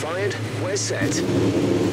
Fired. We're set.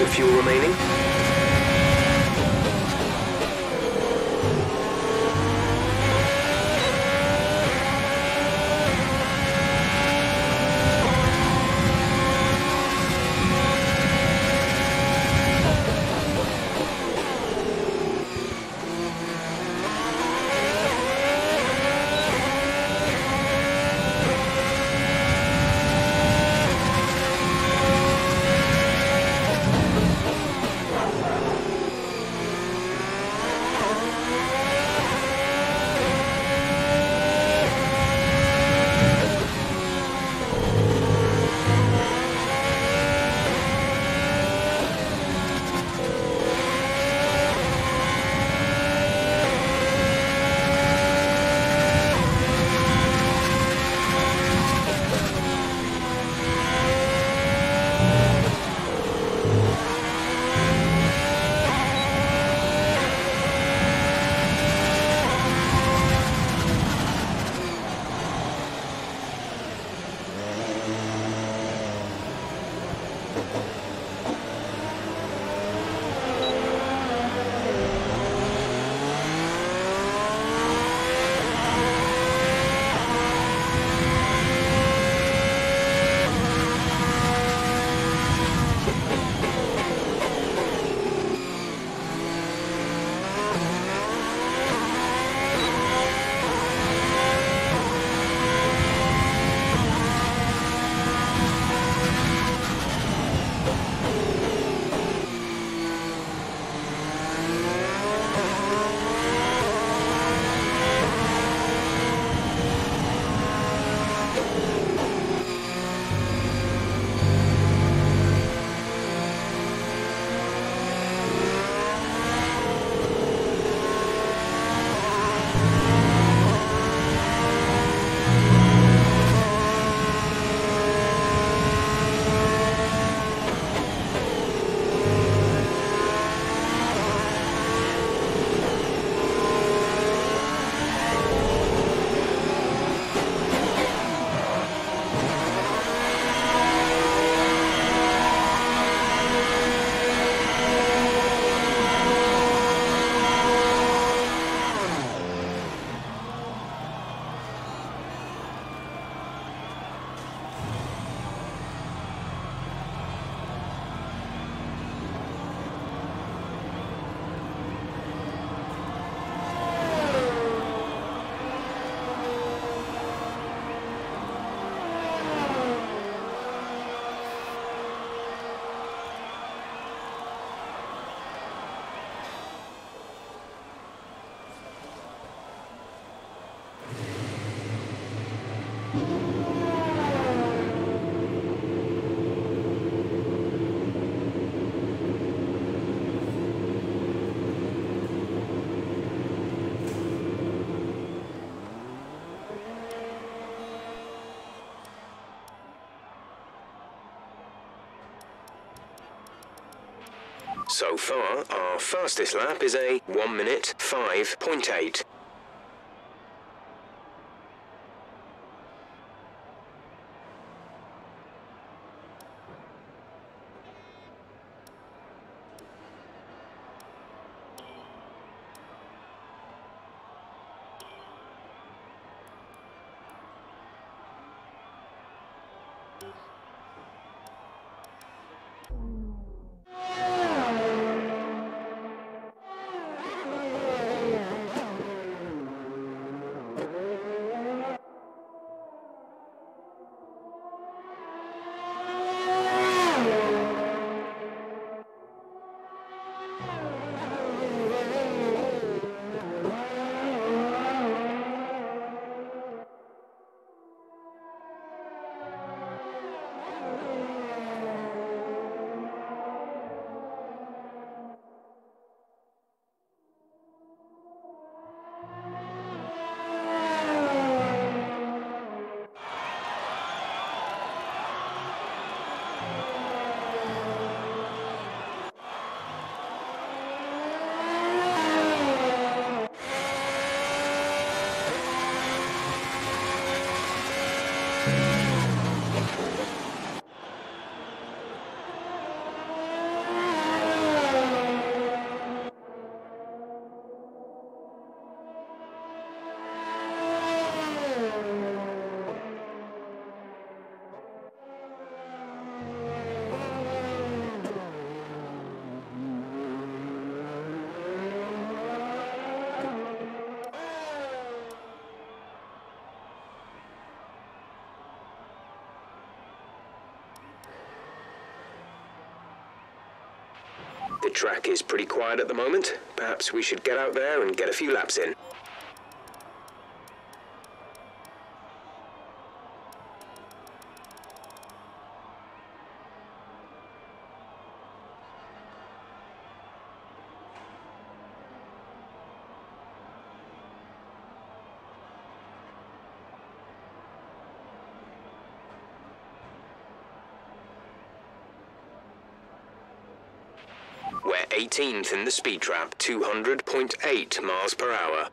Of fuel remaining. So far, our fastest lap is a 1 minute 5.8. The track is pretty quiet at the moment. Perhaps we should get out there and get a few laps in. We're 18th in the speed trap, 200.8 miles per hour.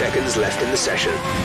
Seconds left in the session.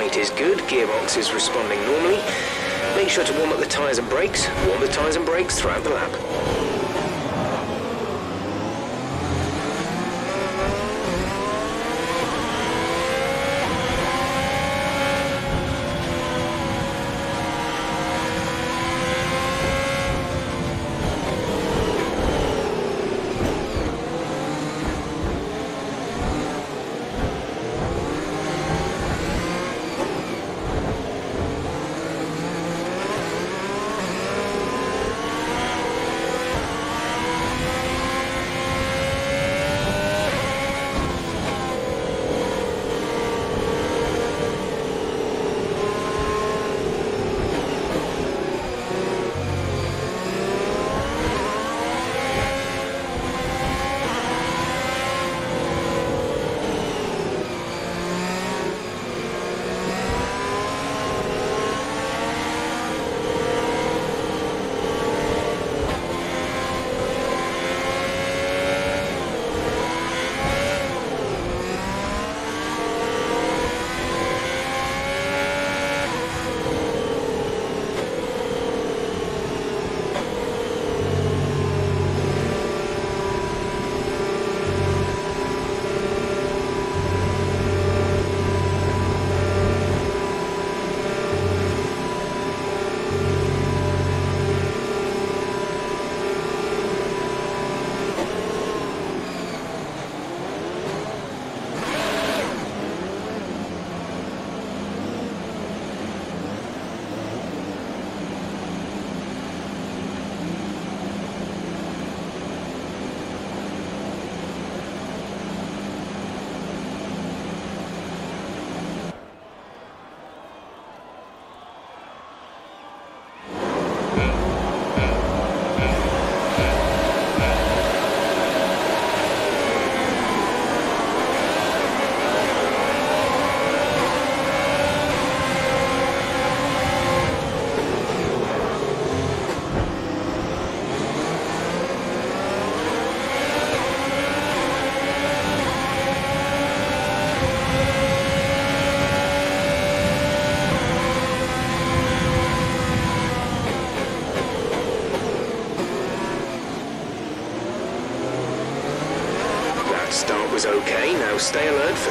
Bite is good, gearbox is responding normally. Make sure to warm up the tyres and brakes. Warm the tyres and brakes throughout the lap.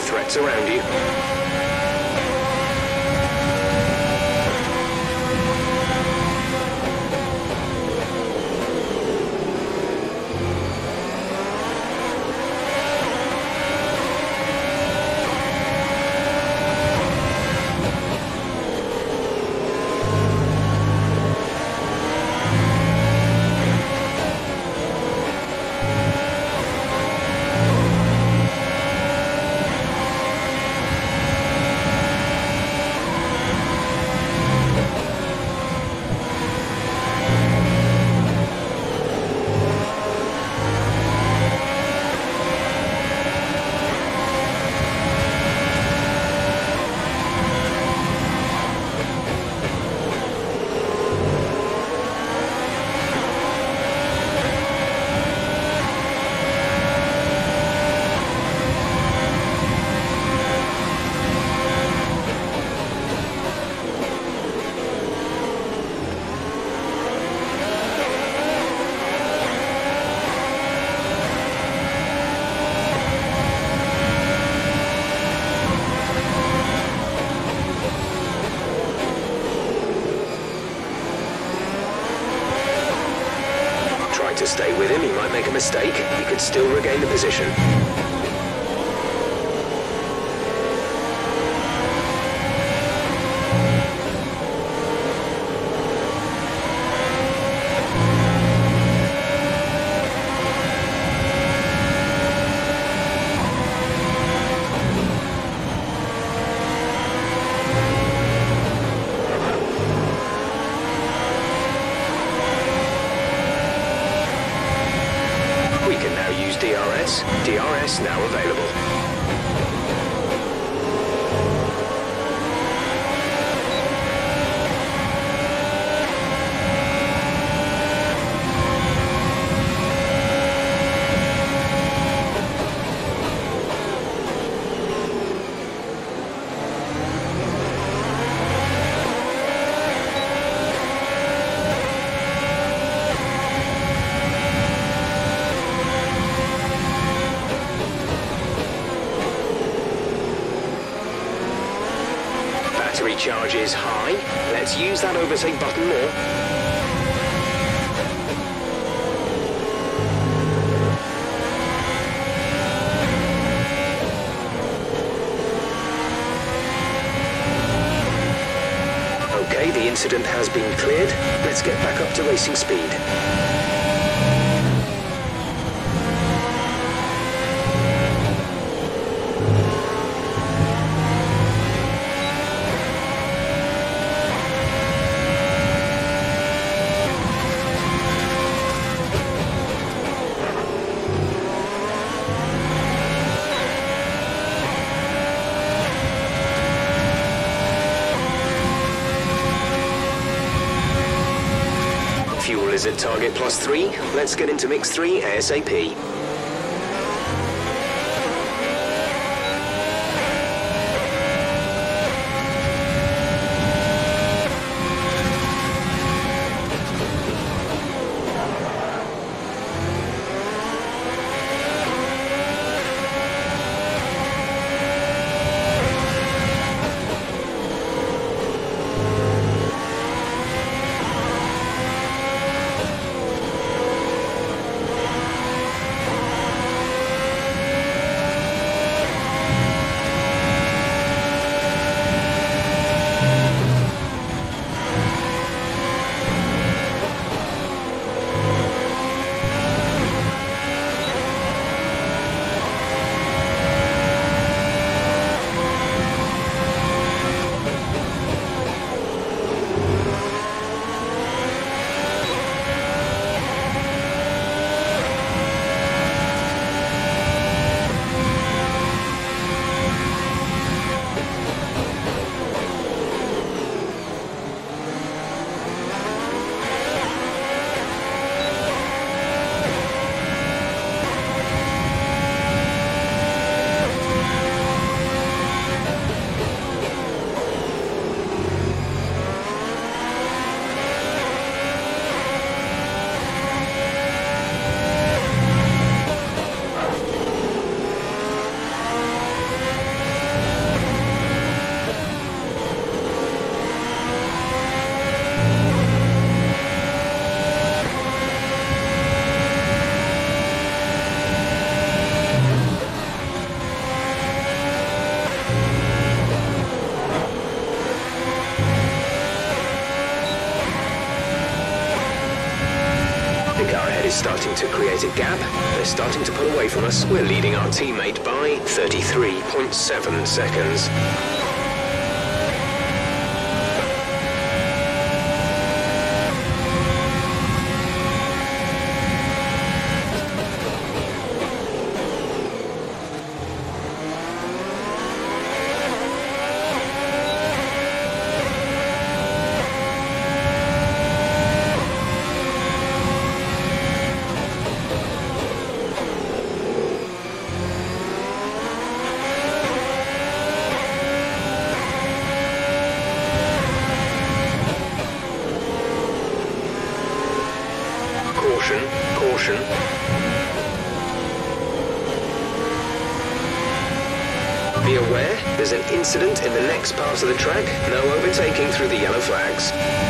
Threats around you. To stay with him, he might make a mistake. He could still regain the position. Racing speed. Plus three. Let's get into mix three ASAP. Seconds. Incident in the next part of the track. No overtaking through the yellow flags.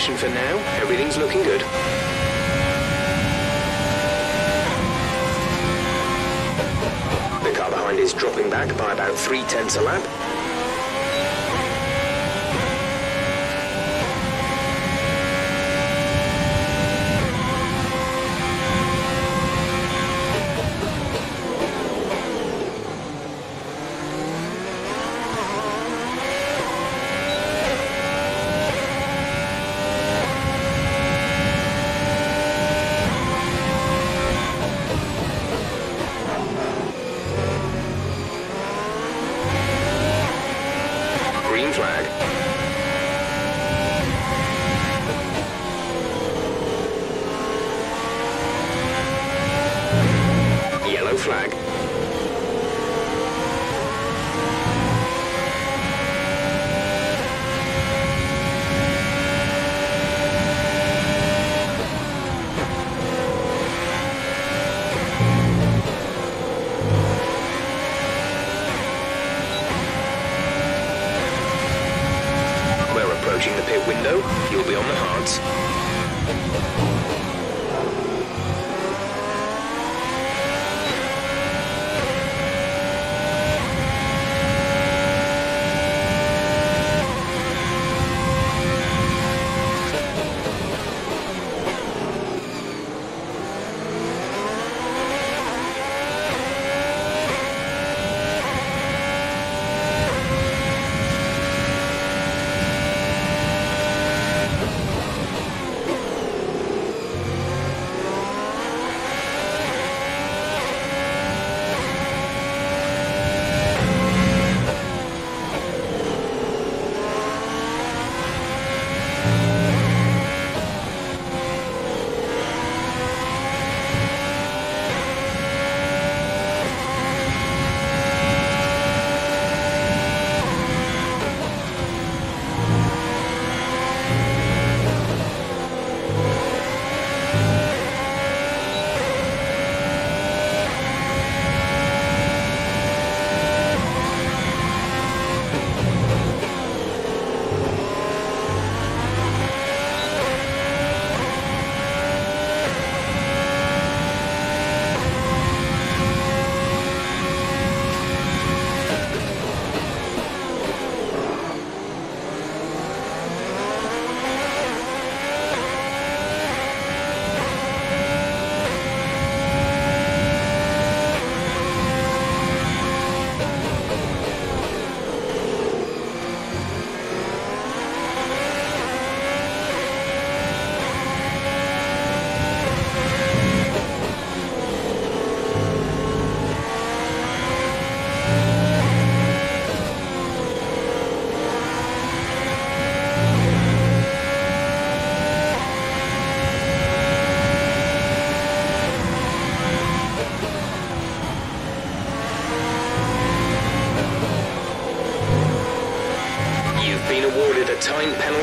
For now. Everything's looking good. The car behind is dropping back by about three tenths a lap.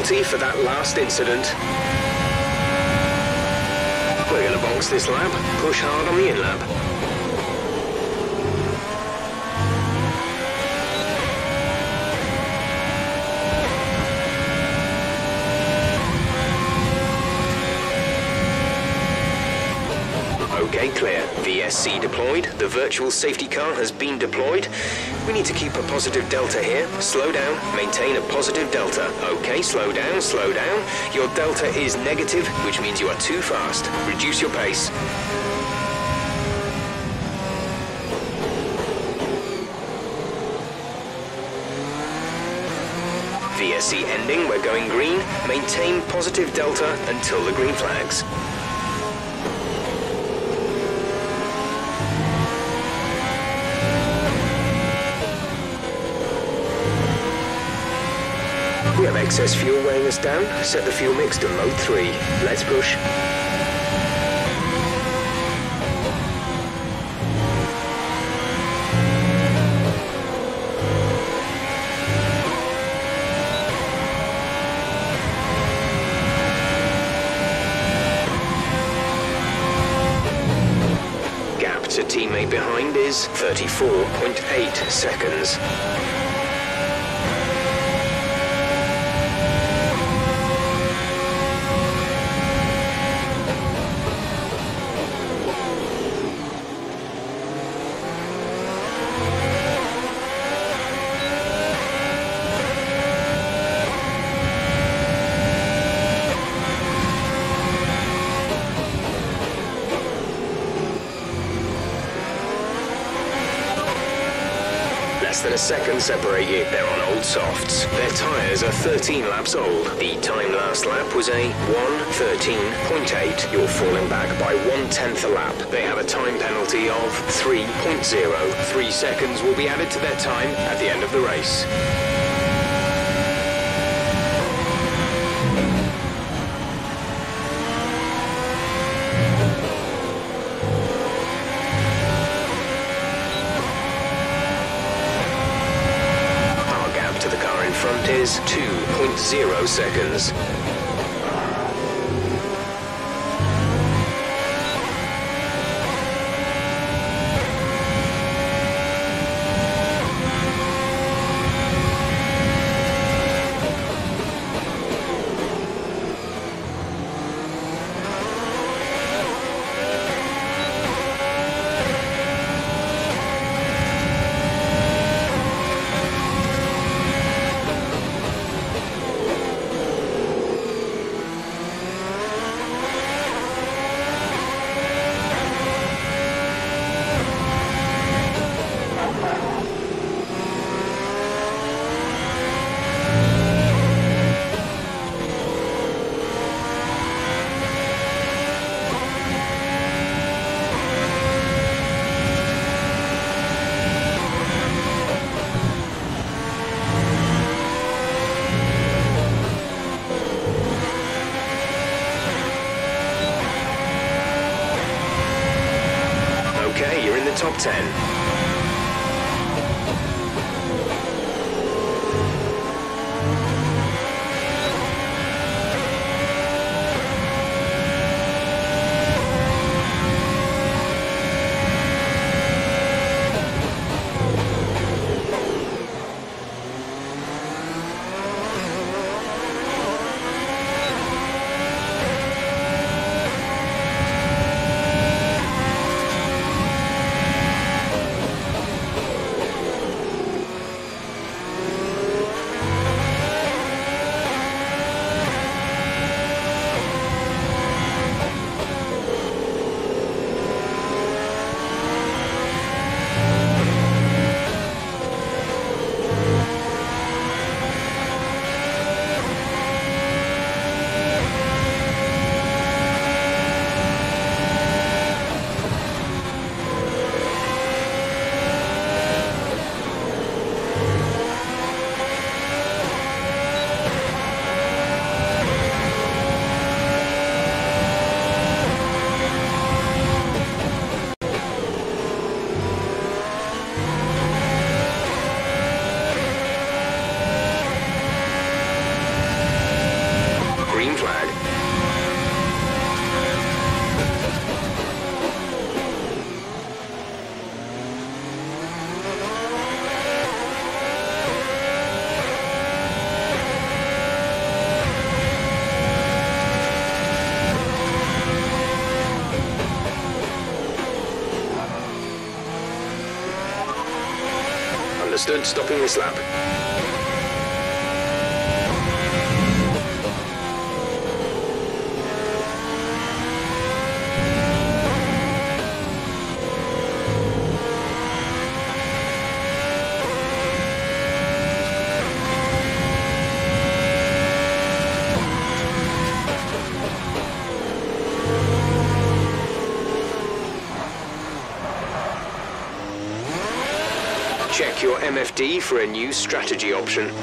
Penalty for that last incident. We're gonna box this lap. Push hard on the in lap. Okay, clear. VSC deployed. The virtual safety car has been deployed. We need to keep a positive delta here. Slow down. Maintain a positive delta. Okay, slow down, slow down. Your delta is negative, which means you are too fast. Reduce your pace. VSC ending, we're going green. Maintain positive delta until the green flags. Excess fuel weighing us down. Set the fuel mix to mode 3. Let's push. Gap to teammate behind is 34.8 seconds. Second separate you. They're on old softs. Their tyres are 13 laps old. The time last lap was a 1.13.8. You're falling back by one tenth a lap. They have a time penalty of 3.0. Three seconds will be added to their time at the end of the race. is 2.0 seconds. Understood, stopping this lap. MFD for a new strategy option.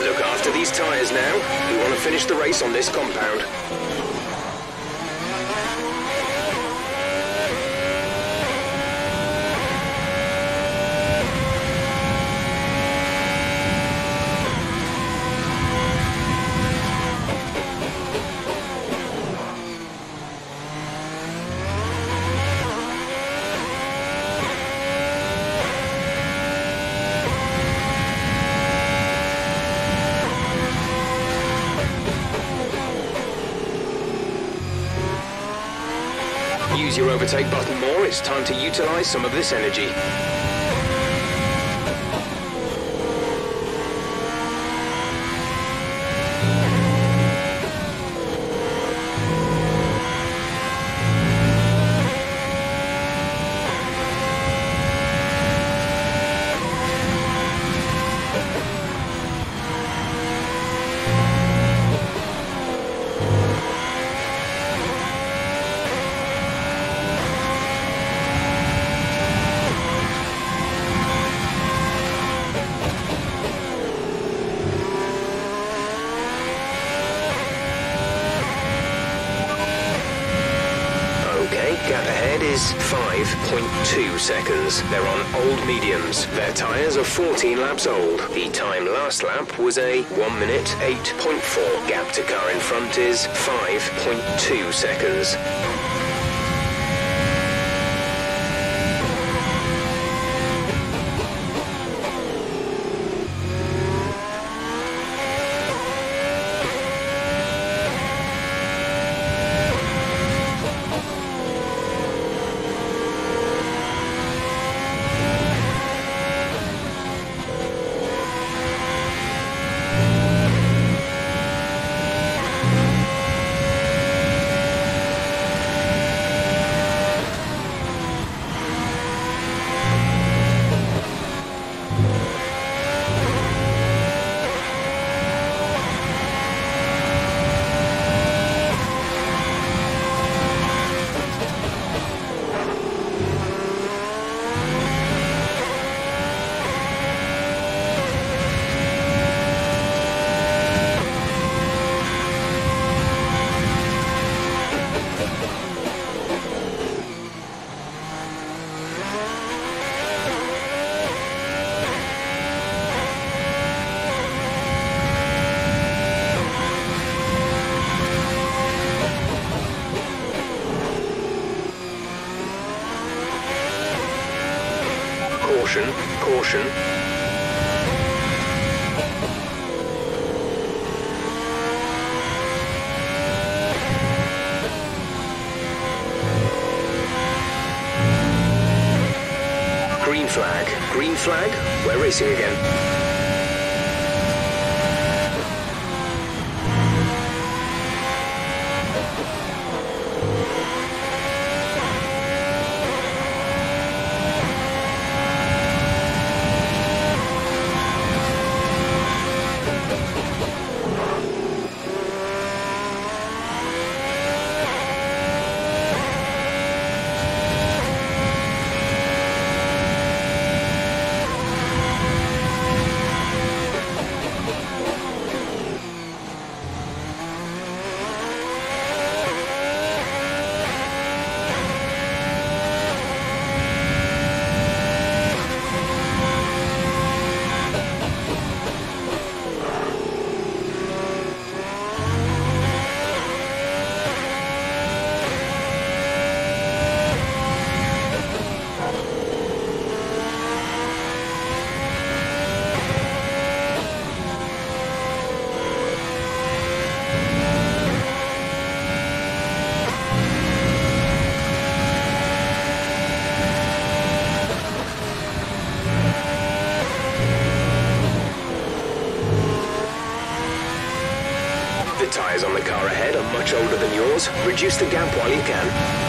Look after these tyres now. We want to finish the race on this compound. Use your overtake button more. It's time to utilize some of this energy. Laps old. The time last lap was a 1 minute 8.4. Gap to car in front is 5.2 seconds. Caution, caution. Green flag, green flag. We're racing again. tyres on the car ahead are much older than yours. Reduce the gap while you can.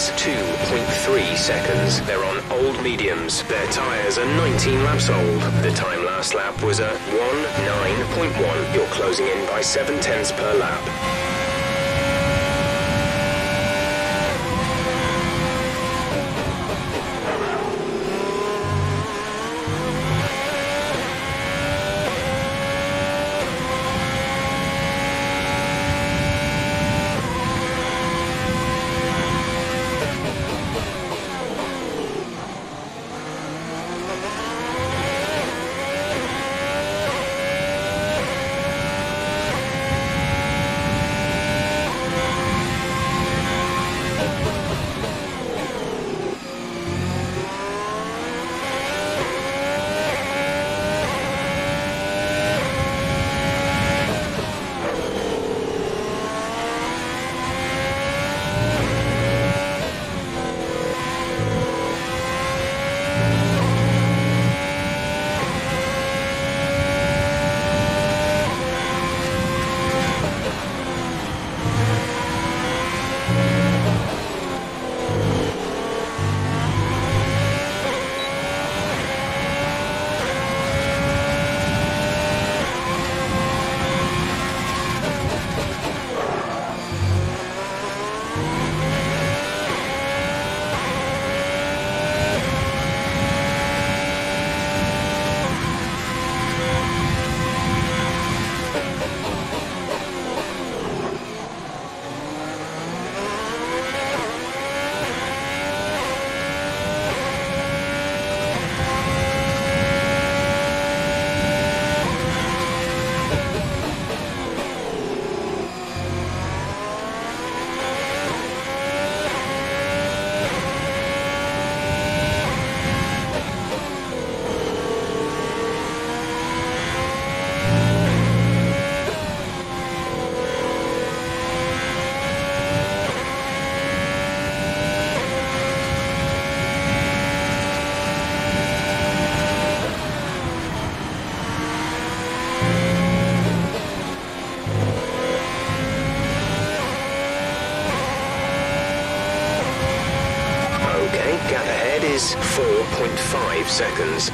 Is 2.3 seconds. They're on old mediums. Their tyres are 19 laps old. The time last lap was a 1.9.1. You're closing in by 7 tenths per lap. Seconds.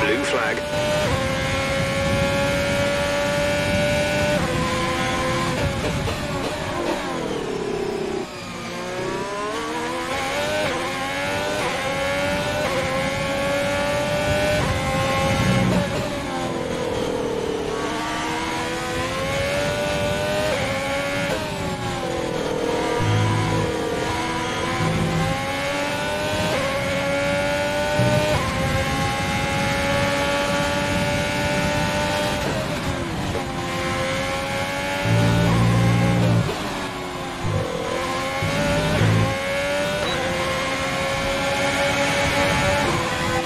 Blue flag.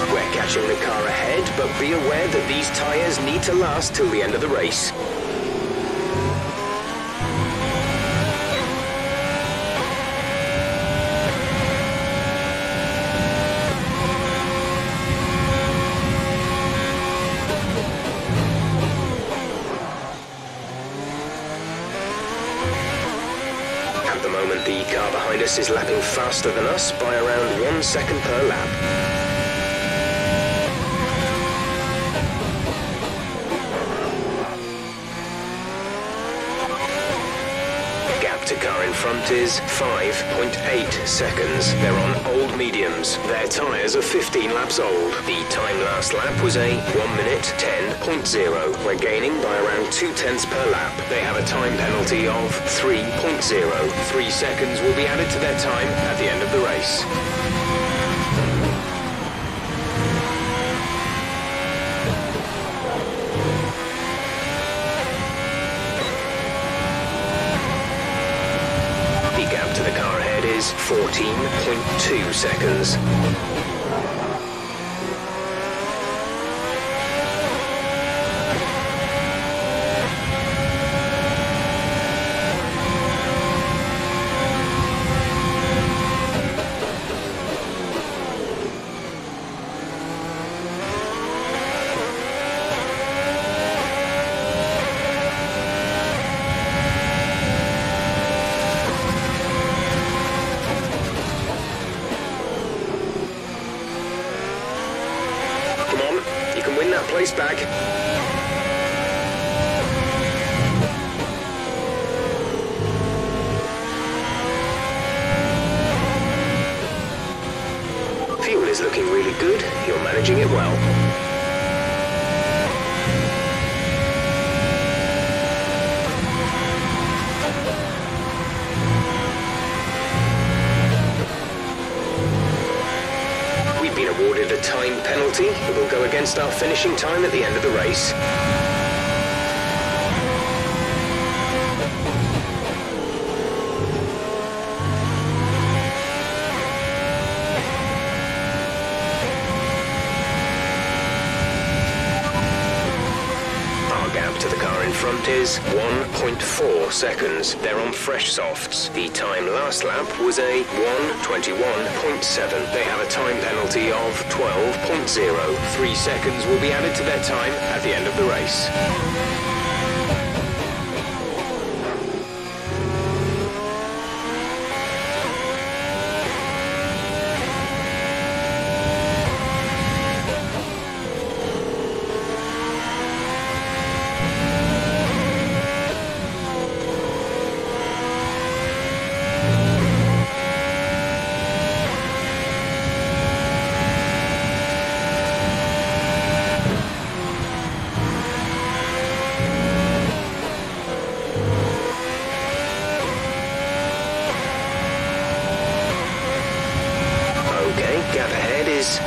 We're catching the car ahead, but be aware that these tyres need to last till the end of the race. At the moment, the car behind us is lapping faster than us by around one second per lap. Is 5.8 seconds. They're on old mediums. Their tyres are 15 laps old. The time last lap was a 1 minute 10.0. We're gaining by around 2 tenths per lap. They have a time penalty of 3.0. 3 seconds will be added to their time at the end of the race. is 14.2 seconds. Time penalty of 12.03 seconds will be added to their time at the end of the race. is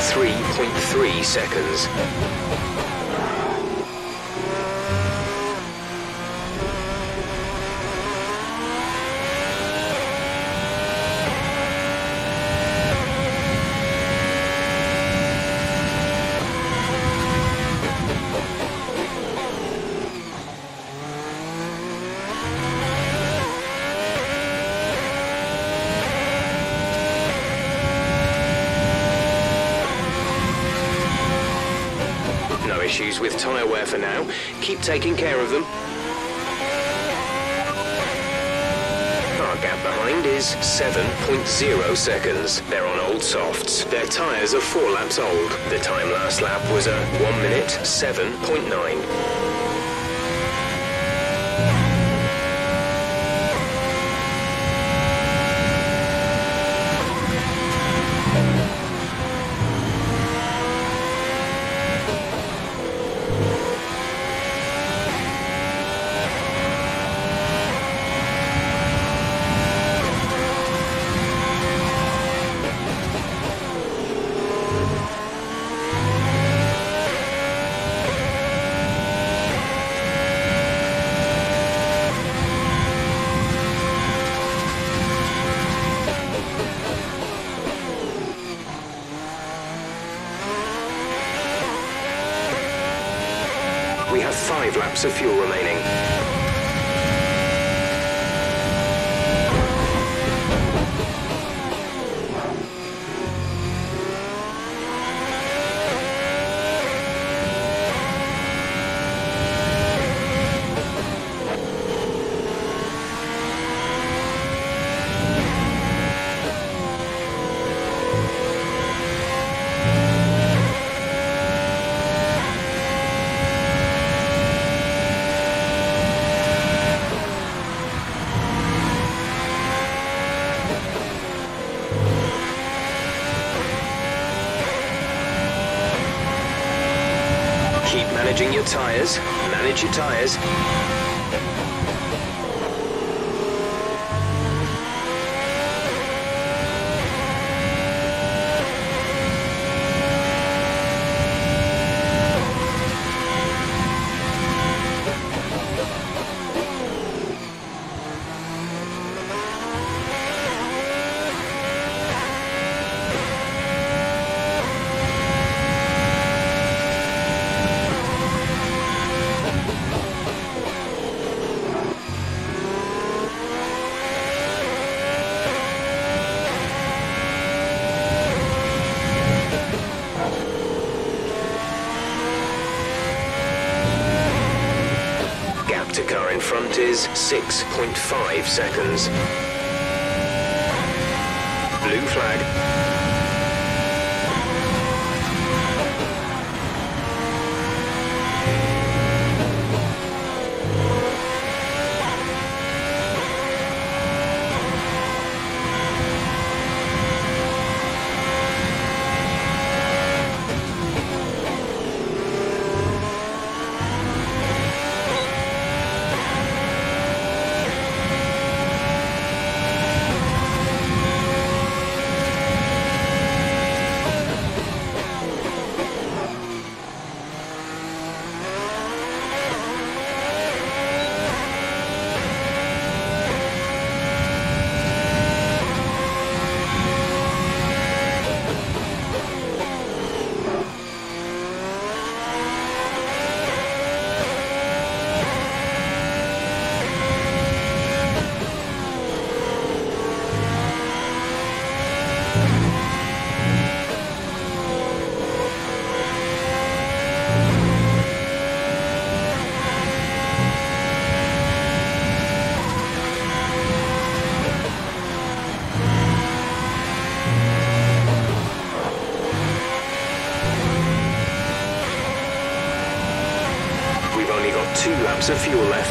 3.3 seconds. Issues with tyre wear for now. Keep taking care of them. Our gap behind is 7.0 seconds. They're on old softs. Their tyres are four laps old. The time last lap was a 1 minute 7.9. We have five laps of fuel remaining. Managing your tyres. Manage flag. Of fuel left.